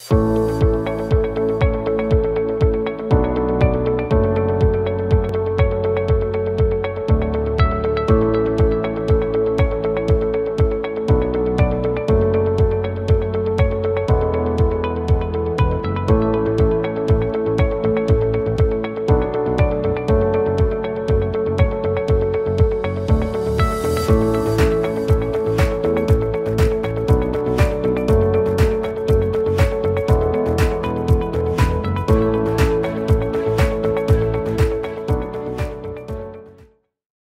you